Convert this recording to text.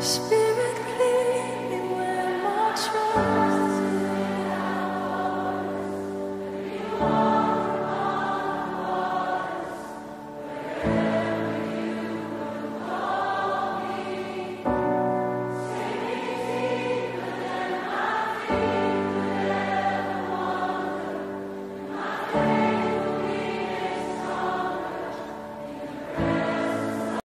Spirit.